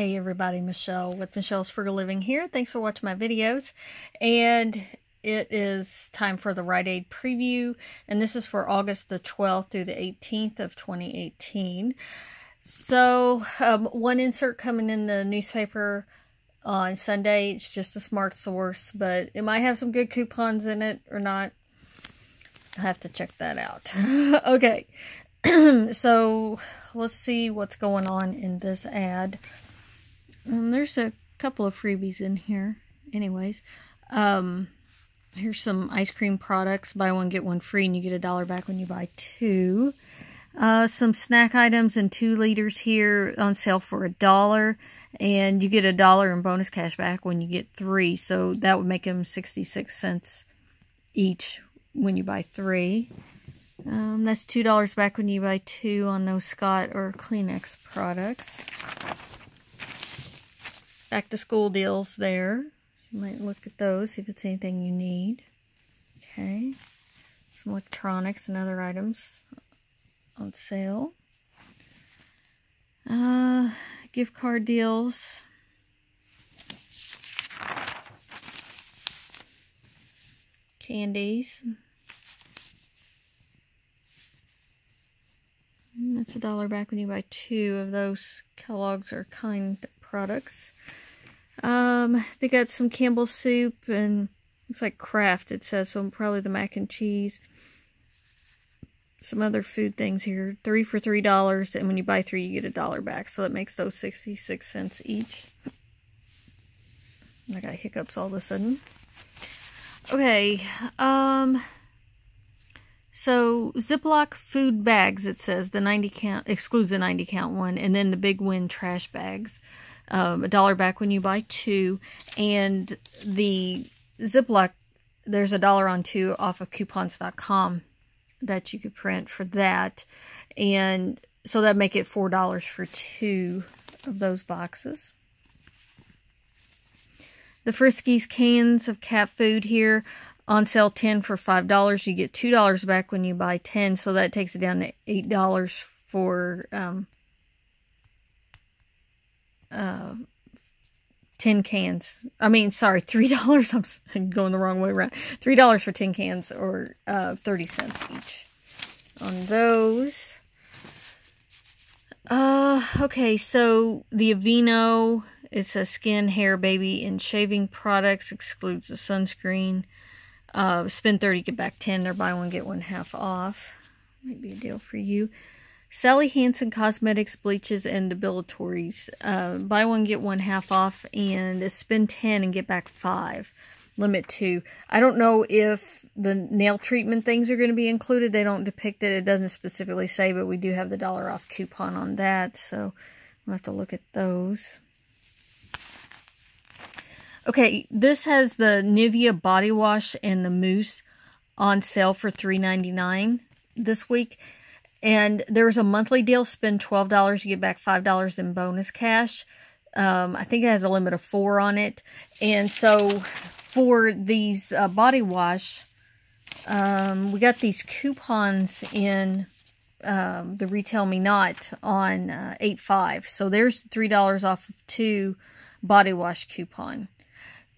Hey everybody, Michelle with Michelle's Frugal Living here. Thanks for watching my videos. And it is time for the Rite Aid preview. And this is for August the 12th through the 18th of 2018. So, um, one insert coming in the newspaper on Sunday. It's just a smart source, but it might have some good coupons in it or not. I'll have to check that out. okay. so let's see what's going on in this ad. Um, there's a couple of freebies in here. Anyways, um, here's some ice cream products. Buy one, get one free, and you get a dollar back when you buy two. Uh, some snack items and two liters here on sale for a dollar. And you get a dollar in bonus cash back when you get three. So that would make them 66 cents each when you buy three. Um, that's $2 back when you buy two on those Scott or Kleenex products. Back to school deals there. You might look at those, see if it's anything you need. Okay. Some electronics and other items on sale. Uh, gift card deals. Candies. That's a dollar back when you buy two of those Kellogg's or Kind products. Um, they got some Campbell's soup and looks like Kraft it says, so probably the mac and cheese. Some other food things here. Three for three dollars, and when you buy three, you get a dollar back. So that makes those 66 cents each. I got hiccups all of a sudden. Okay, um... So Ziploc food bags, it says the 90 count excludes the 90 count one, and then the Big Win trash bags, um, a dollar back when you buy two, and the Ziploc there's a dollar on two off of coupons.com that you could print for that, and so that make it four dollars for two of those boxes. The Friskies cans of cat food here on sale 10 for $5. You get $2 back when you buy 10, so that takes it down to $8 for um, uh, 10 cans. I mean, sorry, $3. I'm going the wrong way around. $3 for 10 cans or uh, 30 cents each on those. Uh, okay, so the Aveeno, it's a skin, hair, baby, and shaving products, excludes the sunscreen. Uh, spend 30, get back 10, or buy one, get one half off. Might be a deal for you. Sally Hansen Cosmetics Bleaches and Depilatories. Uh, buy one, get one half off, and spend 10 and get back 5. Limit 2. I don't know if the nail treatment things are going to be included. They don't depict it. It doesn't specifically say, but we do have the dollar off coupon on that, so we'll have to look at those. Okay, this has the Nivea body wash and the mousse on sale for $3.99 this week. And there's a monthly deal. Spend $12, you get back $5 in bonus cash. Um, I think it has a limit of four on it. And so for these uh, body wash, um, we got these coupons in um, the RetailMeNot on uh, 8.5. So there's $3 off of two body wash coupon.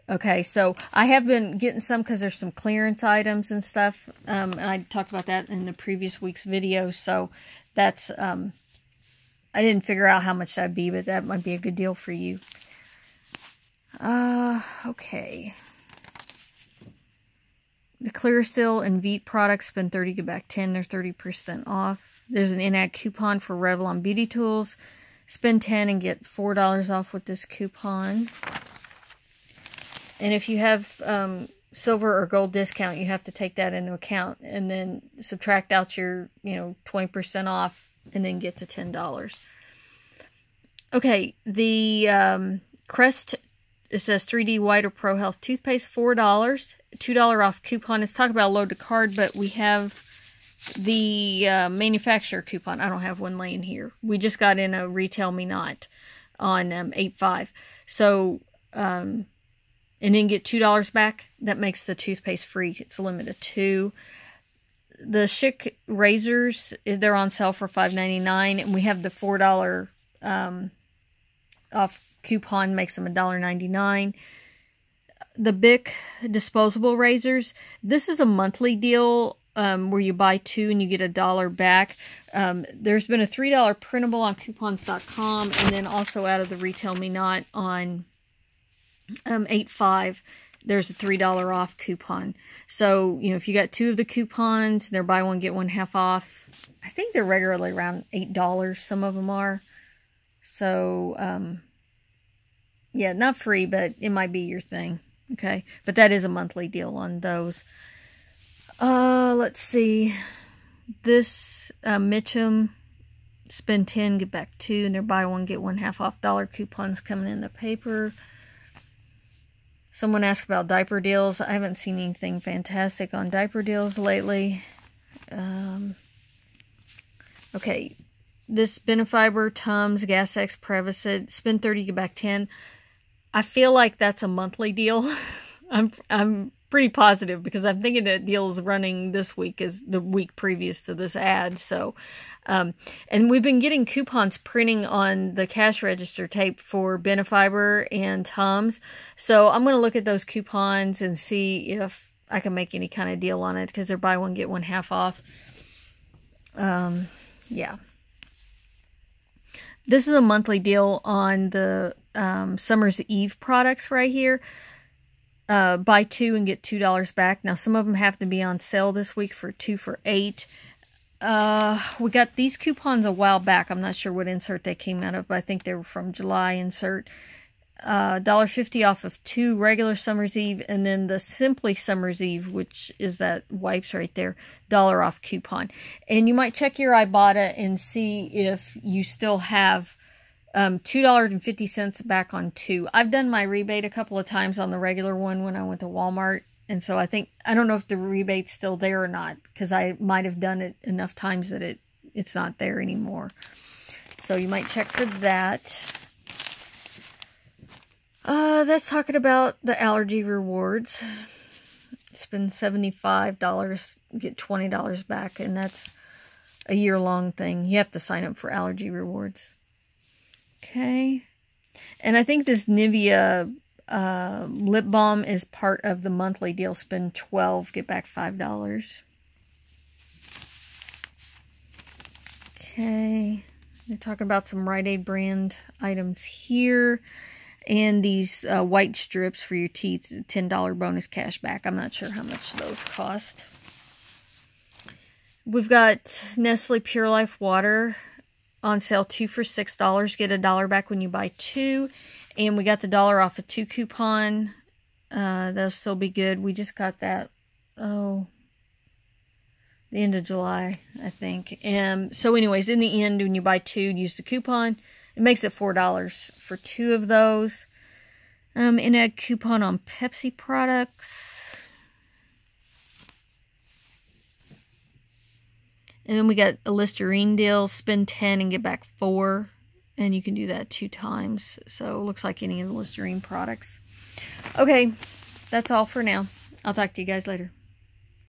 Okay, so I have been getting some because there's some clearance items and stuff. Um, and I talked about that in the previous week's video. So that's, um, I didn't figure out how much that'd be, but that might be a good deal for you. Uh, okay. The Clearasil and Veet products spend 30, get back 10. They're 30% off. There's an in-ad coupon for Revlon Beauty Tools. Spend 10 and get $4 off with this coupon. And if you have um, silver or gold discount, you have to take that into account and then subtract out your, you know, 20% off and then get to $10. Okay, the um, Crest, it says 3D White or Pro Health toothpaste, $4. $2 off coupon. It's talking about load to card, but we have the uh, manufacturer coupon. I don't have one laying here. We just got in a RetailMeNot on um, 8.5. So, um, and then get $2 back, that makes the toothpaste free. It's a limit of two. The Schick razors, they're on sale for $5.99, and we have the $4 um, off coupon makes them $1.99. The Bic disposable razors. This is a monthly deal um, where you buy two and you get a dollar back. Um, there's been a $3 printable on coupons.com and then also out of the RetailMeNot on um, 8.5 there's a $3 off coupon. So, you know, if you got two of the coupons, they're buy one, get one half off. I think they're regularly around $8. Some of them are. So, um, yeah, not free, but it might be your thing. Okay. But that is a monthly deal on those. Uh, let's see. This uh, Mitchum, spend 10, get back 2, and they're buy one, get one half off dollar coupons coming in the paper. Someone asked about diaper deals. I haven't seen anything fantastic on diaper deals lately. Um, okay, this Benefiber, Tums, Gas X, Prevacid, spend 30, get back 10. I feel like that's a monthly deal. I'm I'm pretty positive because I'm thinking that deal is running this week is the week previous to this ad. So, um, and we've been getting coupons printing on the cash register tape for Benefiber and Tums. So I'm going to look at those coupons and see if I can make any kind of deal on it because they're buy one, get one half off. Um, yeah. This is a monthly deal on the um, Summer's Eve products right here uh, buy two and get $2 back. Now, some of them have to be on sale this week for two for eight. Uh, we got these coupons a while back. I'm not sure what insert they came out of, but I think they were from July insert. Uh, $1.50 off of two regular Summer's Eve, and then the Simply Summer's Eve, which is that wipes right there, dollar off coupon. And you might check your Ibotta and see if you still have um, $2.50 back on two. I've done my rebate a couple of times on the regular one when I went to Walmart. And so I think, I don't know if the rebate's still there or not because I might have done it enough times that it it's not there anymore. So you might check for that. Uh, that's talking about the allergy rewards. Spend $75, get $20 back, and that's a year-long thing. You have to sign up for allergy rewards. Okay. And I think this Nivea uh, lip balm is part of the monthly deal. Spend 12 get back $5. Okay. They're talking about some Rite Aid brand items here. And these uh, white strips for your teeth, $10 bonus cash back. I'm not sure how much those cost. We've got Nestle Pure Life Water on sale two for six dollars. Get a dollar back when you buy two. And we got the dollar off a two coupon. Uh that'll still be good. We just got that oh the end of july i think. And so anyways in the end when you buy two use the coupon it makes it four dollars for two of those. Um and a coupon on pepsi products And then we got a Listerine deal, spend 10 and get back 4. And you can do that two times. So it looks like any of the Listerine products. Okay, that's all for now. I'll talk to you guys later.